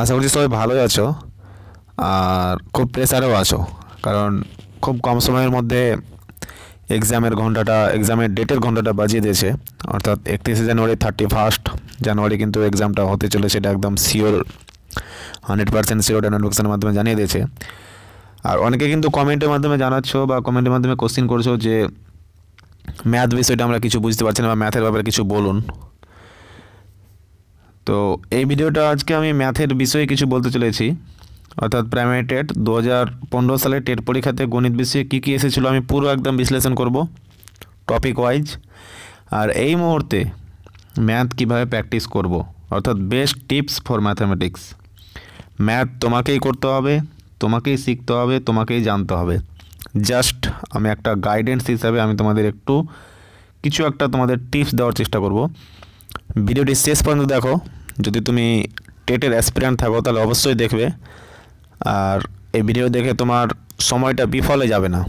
আশা করছি সবাই ভালোই আছো আর খুব প্রেসারেও আছো। কারণ খুব কম সময়ের মধ্যে এক্সামের ঘন্টাটা এক্সামের ডেটের ঘন্টাটা বাজিয়ে দিয়েছে। অর্থাৎ একত্রিশে জানুয়ারি থার্টি ফার্স্ট জানুয়ারি কিন্তু এক্সামটা হতে চলেছে, এটা একদম শিওর হান্ড্রেড পার্সেন্ট শিওর নোটিফিকেশনের মাধ্যমে জানিয়ে দিয়েছে। আর অনেকে কিন্তু কমেন্টের মাধ্যমে জানাচ্ছ বা কমেন্টের মাধ্যমে কোশ্চিন করছ যে ম্যাথ বিষয়টা আমরা কিছু বুঝতে পারছি না বা ম্যাথের ব্যাপারে কিছু বলুন। তো এই ভিডিওটা আজকে আমি ম্যাথের বিষয়ে কিছু বলতে চলেছি। অর্থাৎ প্রাইমারি টেট দু হাজার পনেরো সালে টেট পরীক্ষাতে গণিত বিষয়ে কী কী এসেছিল আমি পুরো একদম বিশ্লেষণ করব টপিক ওয়াইজ আর এই মুহূর্তে ম্যাথ কীভাবে প্র্যাকটিস করব, অর্থাৎ best tips for mathematics math তোমাকেই করতে হবে, তোমাকেই শিখতে হবে, তোমাকেই জানতে হবে। জাস্ট আমি একটা গাইডেন্স হিসাবে আমি তোমাদের একটু, কিছু একটা তোমাদের টিপস দেওয়ার চেষ্টা করব। ভিডিওটি শেষ পর্যন্ত দেখো। যদি তুমি টেটের অ্যাসপিরেন্ট থাকো, তাহলে অবশ্যই দেখবে। আর এই ভিডিও দেখে তোমার সময়টা বিফলে যাবে না।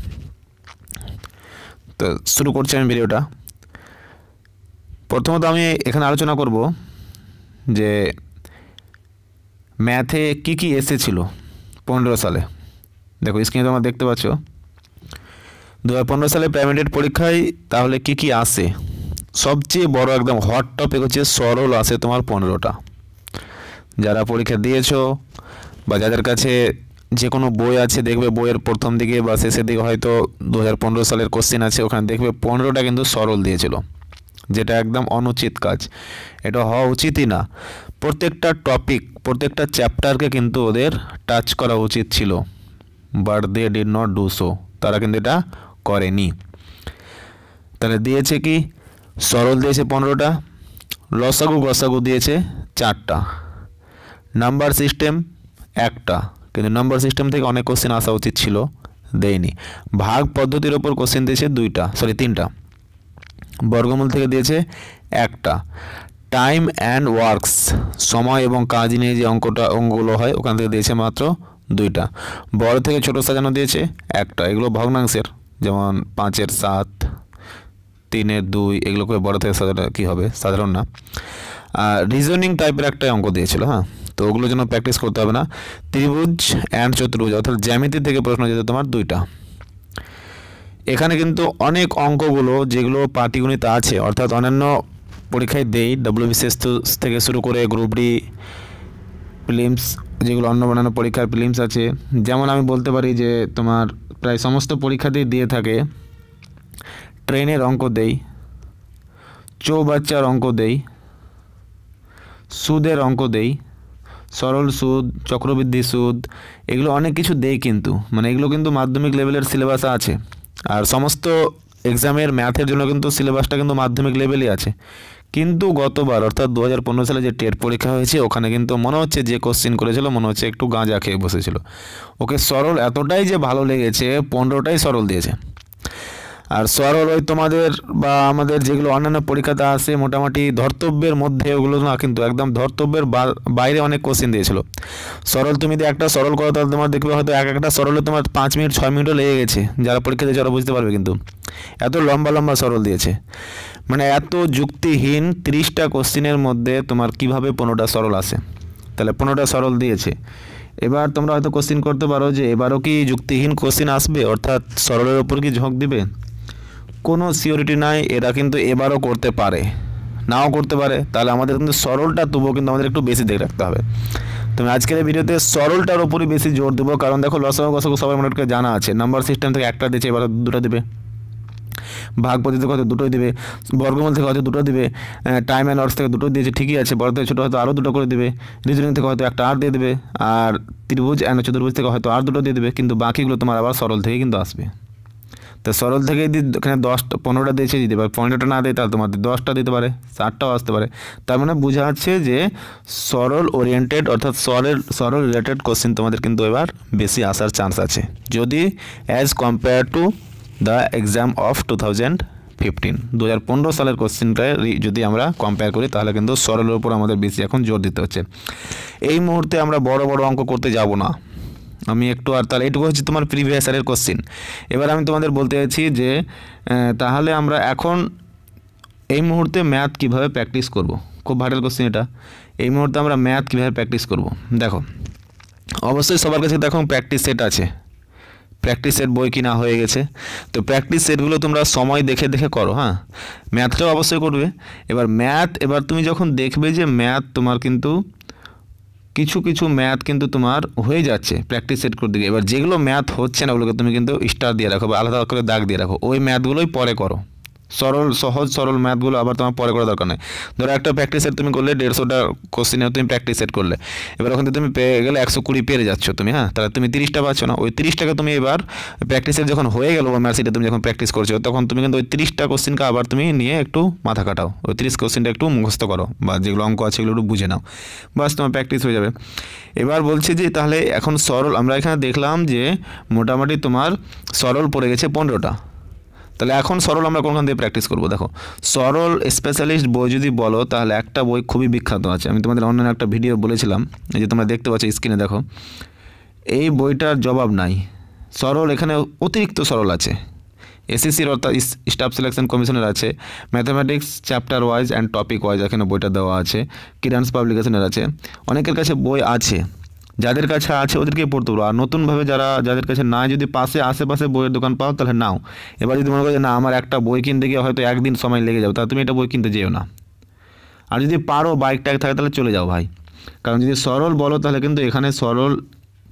তো শুরু করছি আমি ভিডিওটা। প্রথমত আমি এখানে আলোচনা করব যে ম্যাথে কি কি এসেছিল পনেরো সালে। দেখো স্ক্রিনে তোমরা দেখতে পাচ্ছ। দু হাজার পনেরো সালে প্রাইভেট পরীক্ষায় তাহলে কি কি আসে? সবচেয়ে বড় একদম হট টপিক হচ্ছে সরল আসে তোমার পনেরোটা। যারা পরীক্ষা দিয়েছ বা যাদের কাছে যে কোনো বই আছে, দেখবে বইয়ের প্রথম দিকে বা শেষের দিকে হয়তো দু হাজার পনেরো সালের কোশ্চেন আছে, ওখানে দেখবে পনেরোটা কিন্তু সরল দিয়েছিল, যেটা একদম অনুচিত কাজ। এটা হওয়া উচিতই না। প্রত্যেকটা টপিক প্রত্যেকটা চ্যাপ্টারকে কিন্তু ওদের টাচ করা উচিত ছিল but they did not do so তারা কিন্তু এটা করেনি। তাহলে দিয়েছে কি? সরল দিয়েছে পনেরোটা, লসাগু গসাগু দিয়েছে চারটা। নাম্বার সিস্টেম একটা, কিন্তু নাম্বার সিস্টেম থেকে অনেক কোশ্চেন আসা উচিত ছিল, দেয়নি। ভাগ পদ্ধতির ওপর কোশ্চেন দিয়েছে দুইটা সরি তিনটা। বর্গমূল থেকে দিয়েছে একটা। টাইম অ্যান্ড ওয়ার্কস সময় এবং কাজ নিয়ে যে অঙ্কটা, অঙ্কগুলো হয়, ওখান থেকে দিয়েছে মাত্র দুইটা। বড় থেকে ছোট সাজানো দিয়েছে একটা, এগুলো ভগ্নাংশের, যেমন পাঁচের সাত তিনের দুই, এগুলো করে বড় থেকে সাজানো কী হবে? সাধারণ না। রিজনিং টাইপের একটা অঙ্ক দিয়েছিল হ্যাঁ? তো ওগুলোর জন্য প্র্যাকটিস করতে হবে না। ত্রিভুজ অ্যান্ড চতুর্ভুজ, অর্থাৎ জ্যামিতি থেকে প্রশ্ন যেত তোমার দুইটা। এখানে কিন্তু অনেক অঙ্কগুলো যেগুলো পাটিগণিত আছে, অর্থাৎ অন্যান্য পরীক্ষায় দেই ডব্লিউবিসিএস থেকে শুরু করে গ্রুপ ডি ফিলিমস যেগুলো অন্য অন্যান্য পরীক্ষার ফিলিমস আছে। যেমন আমি বলতে পারি যে তোমার প্রায় সমস্ত পরীক্ষাতেই দিয়ে থাকে ট্রেনের অঙ্ক দেই, চৌবাচ্চার অঙ্ক দেই, সুদের অঙ্ক দেই, সরল সুদ, চক্রবৃদ্ধি সুদ, এগুলো অনেক কিছু দেয় কিন্তু। মানে এগুলো কিন্তু মাধ্যমিক লেভেলের সিলেবাস আছে। আর সমস্ত এক্সামের ম্যাথের জন্য কিন্তু সিলেবাসটা কিন্তু মাধ্যমিক লেভেলই আছে। কিন্তু গতবার, অর্থাৎ দু হাজার পনেরো সালে যে টেট পরীক্ষা হয়েছে, ওখানে কিন্তু মনে হচ্ছে যে কোশ্চিন করেছিল, মনে হচ্ছে একটু গাঁজা খেয়ে বসেছিল। ওকে সরল এতটাই যে ভালো লেগেছে, পনেরোটাই সরল দিয়েছে। আর সরল ওই তোমাদের বা আমাদের যেগুলো অন্যান্য পরীক্ষাতে আসে মোটামুটি ধর্তব্যের মধ্যে ওগুলো না কিন্তু একদম ধর্তব্যের বাইরে অনেক কোশ্চেন দিয়েছিল। সরল তুমি যদি একটা সরল করো, তাহলে তোমার দেখবে হয়তো এক একটা সরলে তোমার পাঁচ মিনিট, ছয় মিনিটও লেগে গেছে। যারা পরীক্ষা দিয়েছে ওরা বুঝতে পারবে কিন্তু। এত লম্বা লম্বা সরল দিয়েছে। মানে এত যুক্তিহীন তিরিশটা কোশ্চিনের মধ্যে তোমার কীভাবে পনেরোটা সরল আসে তাহলে পনেরোটা সরল দিয়েছে। এবার তোমরা হয়তো কোশ্চিন করতে পারো যে এবারও কি যুক্তিহীন কোশ্চিন আসবে? অর্থাৎ সরলের ওপর কি ঝোঁক দিবে? কোনো সিওরিটি নাই, এরা কিন্তু এবারও করতে পারে। নাও করতে পারে, তাহলে আমাদের কিন্তু সরলটা তবুও কিন্তু আমাদের একটু বেশি দেখে রাখতে হবে। তুমি আজকের এই ভিডিওতে সরলটার ওপরই বেশি জোর দেবো, কারণ দেখো লসাগু গসাগু সবাই মোটামুটি জানা আছে নাম্বার সিস্টেম থেকে একটা দিচ্ছে, এবার দুটো দেবে। ভাগ পদ্ধতি হয়তো দুটোই দেবে, বর্গমূল থেকে হয়তো দুটো দেবে টাইম অ্যান্ড ওয়ার্কস থেকে দুটো দিয়েছে, ঠিকই আছে, বড় থেকে ছোটো হয়তো আরও দুটো করে দেবে রিজনিং থেকে হয়তো একটা আর দিয়ে দেবে, আর ত্রিভুজ অ্যান্ড চতুর্ভুজ থেকে হয়তো আর দুটো দিয়ে দেবে, কিন্তু বাকিগুলো তোমার আবার সরল থেকে কিন্তু আসবে। তো সরল থেকে যদি এখানে দশটা পনেরোটা দিয়েছে দিতে পারে পনেরোটা না দেয় তাহলে তোমাদের দশটা দিতে পারে ষাটটাও আসতে পারে। তার মানে বোঝা যাচ্ছে যে সরল ওরিয়েন্টেড অর্থাৎ সরল সরল রিলেটেড কোশ্চেন তোমাদের কিন্তু এবার বেশি আসার চান্স আছে। যদি as compare to the exam of two thousand fifteen দু হাজার পনেরো সালের কোশ্চেনটা যদি আমরা কম্পেয়ার করি তাহলে কিন্তু সরলের উপর আমাদের বেশি এখন জোর দিতে হচ্ছে। এই মুহূর্তে আমরা বড় বড় অঙ্ক করতে যাব না। আমি একটু আর তাহলে এটুকু হচ্ছে তোমার প্রিভিয়াস ইয়ারের কোশ্চিন এবার আমি তোমাদের বলতে চাইছি যে তাহলে আমরা এখন এই মুহূর্তে ম্যাথ কীভাবে প্র্যাকটিস করব? খুব ভাইরাল কোশ্চিন এটা। এই মুহূর্তে আমরা ম্যাথ কীভাবে প্র্যাকটিস করব? দেখো, অবশ্যই সবার কাছে দেখো প্র্যাকটিস সেট আছে। প্র্যাকটিস সেট বই কিনা হয়ে গেছে। তো প্র্যাকটিস সেটগুলো তোমরা সময় দেখে দেখে করো হ্যাঁ? ম্যাথটাও অবশ্যই করবে। এবার ম্যাথ এবার তুমি যখন দেখবে যে ম্যাথ তোমার কিন্তু কিছু কিছু ম্যাথ কিন্তু তোমার হয়ে যাচ্ছে। প্র্যাকটিস সেট করতে গিয়ে। এবার যেগুলো ম্যাথ হচ্ছে না ওগুলোকে তুমি কিন্তু স্টার দিয়ে রাখো বা আলাদা করে দাগ দিয়ে রাখো। ওই ম্যাথগুলোই পরে করো। সরল, সহজ, সরল ম্যাথগুলো আবার তোমার পরে করা দরকার নেই। ধরো একটা প্র্যাকটিস সেট তুমি করলে, দেড়শোটা কোশ্চেনে তুমি প্র্যাকটিস সেট করলে। এবার ওখান তুমি পেয়ে গেলে একশো কুড়ি পেরে যাচ্ছ তুমি হ্যাঁ? তাহলে তুমি তিরিশটা পাচ্ছ না। ওই তিরিশটাকে তুমি এবার প্র্যাকটিস সেট যখন হয়ে গেলো ম্যাথ সেটে তুমি যখন প্র্যাকটিস করছ, তখন তুমি কিন্তু ওই তিরিশটা কোশ্চেনকে আবার তুমি নিয়ে একটু মাথা কাটাও ওই তিরিশ কোশ্চেনটা একটু মুখস্থ করো বা যেগুলো অঙ্ক আছে সেগুলো একটু বুঝে নাও। বাস তোমার প্র্যাকটিস হয়ে যাবে। এবার বলছি যে তাহলে এখন সরল, আমরা এখানে দেখলাম যে মোটামুটি তোমার সরল পড়ে গেছে পনেরোটা। তাহলে এখন সরল আমরা কোনখান দিয়ে প্র্যাকটিস করব? দেখো, সরল স্পেশালিস্ট বই যদি বলো, তাহলে একটা বই খুবই বিখ্যাত আছে। আমি তোমাদের অন্যান্য একটা ভিডিও বলেছিলাম যে তোমরা দেখতে পাচ্ছ স্ক্রিনে দেখো। এই বইটার জবাব নাই। সরল এখানে অতিরিক্ত সরল আছে। এসএসসির অর্থাৎ স্টাফ সিলেকশন কমিশনের আছে। Mathematics chapter wise and topic wise এখানে বইটা দেওয়া আছে। কিরান্স পাবলিকেশনের আছে। অনেকের কাছে বই আছে। যাদের কাছে আছে ওদেরকে পড়তে পারো আর নতুনভাবে যারা, যাদের কাছে না যদি পাশে, আশেপাশে বইয়ের দোকান পাও, তাহলে নাও। এবার যদি মনে করো না, আমার একটা বই কিনতে গিয়ে হয়তো একদিন সময় লেগে যাবে তাহলে তুমি এটা বই কিনতে যেও না। আর যদি পারো বাইক টাইক থাকে, তাহলে চলে যাও ভাই। কারণ যদি সরল বলো, তাহলে কিন্তু এখানে সরল,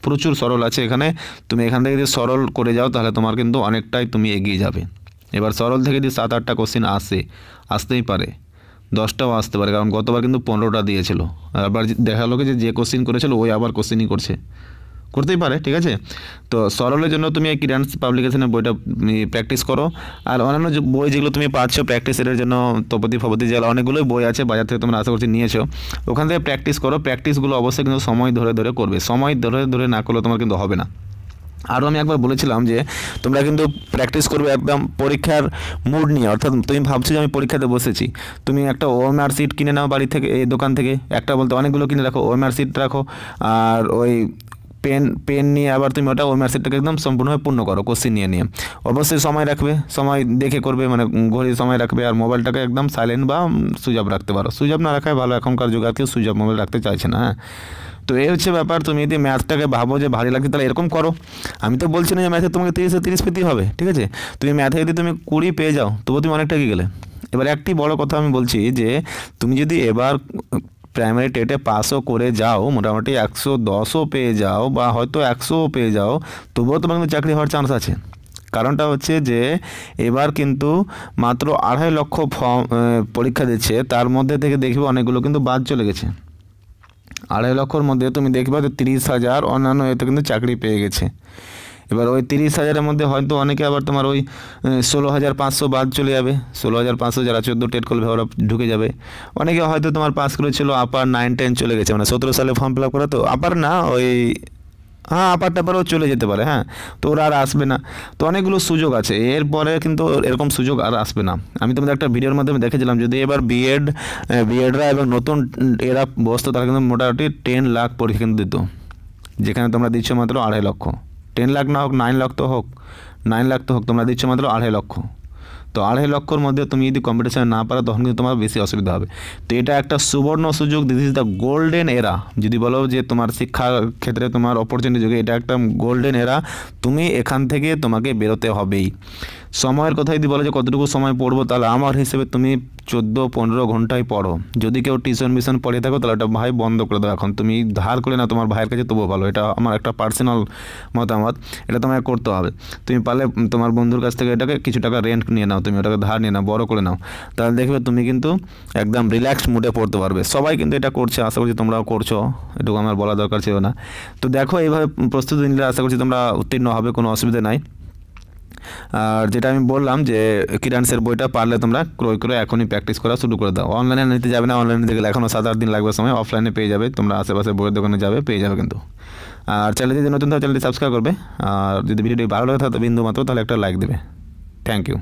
প্রচুর সরল আছে এখানে। তুমি এখান থেকে যদি সরল করে যাও, তাহলে তোমার কিন্তু অনেকটাই তুমি এগিয়ে যাবে। এবার সরল থেকে যদি সাত আটটা কোশ্চেন আসে, আসতেই পারে। দশটাও আসতে পারে, কারণ গতবার কিন্তু পনেরোটা দিয়েছিল। আর আবার দেখা গেলো যে যে কোশ্চিন করেছিল, ওই আবার কোশ্চিনই করছে। করতেই পারে, ঠিক আছে? তো সরলের জন্য তুমি এই কিরান্স পাবলিকেশনের বইটা প্র্যাকটিস করো। আর অন্যান্য বই যেগুলো তুমি পাচ্ছ প্র্যাকটিসের জন্য তপতি ফপতি যেগুলো অনেকগুলোই বই আছে, বাজার থেকে তোমরা আশা করছি নিয়েছো। ওখান থেকে প্র্যাকটিস করো। প্র্যাকটিসগুলো অবশ্যই কিন্তু সময় ধরে ধরে করবে। সময় ধরে ধরে না করলে তোমার কিন্তু হবে না। আরও আমি একবার বলেছিলাম যে তোমরা কিন্তু প্র্যাকটিস করবে একদম পরীক্ষার মুড নিয়ে, অর্থাৎ তুমি ভাবছ যে আমি পরীক্ষাতে বসেছি। তুমি একটা ওএমআর সিট কিনে নাও বাড়ি থেকে, এই দোকান থেকে, একটা বলতে অনেকগুলো কিনে রাখো ওএমআর সিট রাখো, আর ওই পেন পেন নিয়ে আবার তুমি ওটা ওই ম্যাসেজটাকে একদম সম্পূর্ণভাবে পূর্ণ করো কোশ্চিন নিয়ে নিয়ে। অবশ্যই সময় রাখবে, সময় দেখে করবে মানে ঘড়ির সময় রাখবে, আর মোবাইলটাকে একদম সাইলেন্ট বা সুইচ রাখতে পারো। সুইচ না রাখাই ভালো এখনকার যুগে আর কেউ সুইচ মোবাইল রাখতে চাইছে না হ্যাঁ। তো এই হচ্ছে ব্যাপার, তুমি যদি ম্যাথটাকে ভাবো যে ভারী লাগছে, তাহলে এরকম করো। আমি তো বলছি না যে ম্যাথে তোমাকে তিরিশে তিরিশ পেতেই হবে, ঠিক আছে? তুমি ম্যাথে যদি তুমি কুড়ি পেয়ে যাও, তবু তুমি অনেকটা কি গেলে। এবার একটি বড় কথা আমি বলছি যে, তুমি যদি এবার প্রাইমারি টেটে পাসও করে যাও, মোটামুটি একশো দশও পেয়ে যাও, বা হয়তো একশোও পেয়ে যাও, তবুও তোমার কিন্তু চাকরি হওয়ার চান্স আছে। কারণটা হচ্ছে যে, এবার কিন্তু মাত্র আড়াই লক্ষ ফর্ম পরীক্ষা দিচ্ছে, তার মধ্যে থেকে দেখবে অনেকগুলো কিন্তু বাদ চলে গেছে। আড়াই লক্ষর মধ্যে তুমি দেখবে যে তিরিশ হাজার, অন্যান্য এতে কিন্তু চাকরি পেয়ে গেছে। এবার ওই তিরিশ হাজারের মধ্যে হয়তো অনেকে আবার তোমার ওই ষোলো হাজার পাঁচশো বাদ চলে যাবে। ষোলো হাজার পাঁচশো যারা চোদ্দ টেট করবে ওরা ঢুকে যাবে। অনেকে হয়তো তোমার পাস করেছিল আপার নাইন টেন চলে গেছে। মানে সতেরো সালে ফর্ম ফিল আপ করা তো আপার না, ওই হ্যাঁ আপার টাপারও চলে যেতে পারে হ্যাঁ। তো ওরা আর আসবে না। তো অনেকগুলো সুযোগ আছে। এরপরে কিন্তু এরকম সুযোগ আর আসবে না। আমি তোমাদের একটা ভিডিওর মাধ্যমে দেখেছিলাম, যদি এবার বিএড বিএডরা এবং নতুন এরা বসতো, তারা কিন্তু মোটামুটি টেন লাখ পরীক্ষা কিন্তু দিত। যেখানে তোমরা দিচ্ছ মাত্র আড়াই লক্ষ। টেন লাখ না হোক নাইন লাখ তো হোক নাইন লাখ তো হোক, তোমরা দিচ্ছ মাত্র আড়াই লক্ষ। তো আড়াই লক্ষর মধ্যে তুমি যদি কম্পিটিশানে না পারো, তখন কিন্তু তোমার বেশি অসুবিধা হবে। তো এটা একটা সুবর্ণ সুযোগ দিস ইজ দ্য গোল্ডেন এরা যদি বলো যে তোমার শিক্ষা ক্ষেত্রে তোমার অপরচুনিটি যুগে এটা একটা গোল্ডেন এরা তুমি এখান থেকে তোমাকে বেরোতে হবেই। সময়ের কথা যদি বলো যে কতটুকু সময় পড়ব, তাহলে আমার হিসেবে তুমি চোদ্দ, পনেরো ঘন্টায় পড়ো। যদি কেউ টিউশন মিশন পড়িয়ে থাকো, তাহলে ওটা ভাই বন্ধ করে দাও এখন। তুমি ধার করে না তোমার ভাইয়ের কাছে, তবুও ভালো। এটা আমার একটা পার্সোনাল মতামত, এটা তোমাকে করতে হবে। তুমি পারলে তোমার বন্ধুর কাছ থেকে এটাকে কিছু টাকা রেন্ট নিয়ে নাও, তুমি ওটাকে ধার নিয়ে নাও, বড় করে নাও। তাহলে দেখবে তুমি কিন্তু একদম রিল্যাক্স মুডে পড়তে পারবে। সবাই কিন্তু এটা করছে, আশা করছি তোমরাও করছ। এটুকু আমার বলা দরকার ছিল না। তো দেখো, এইভাবে প্রস্তুতি নিলে আশা করছি তোমরা উত্তীর্ণ হবে, কোনো অসুবিধা নাই। আর যেটা আমি বললাম যে কিরানসের বইটা পারলে তোমরা ক্রয় করে এখনই প্র্যাকটিস করা শুরু করে দাও। অনলাইনে নিতে যাবে না অনলাইনে দেখলে এখনও সাত আট দিন লাগবে সময় অফলাইনে পেয়ে যাবে, তোমরা আশেপাশে বইয়ের দোকানে যাবে, পেয়ে যাবে কিন্তু। আর চ্যানেল যদি নতুন থাকে চ্যানেলটি সাবস্ক্রাইব করবে, আর যদি ভিডিওটি ভালো লাগে তাহলে বিন্দু মাত্র তাহলে একটা লাইক দেবে। Thank you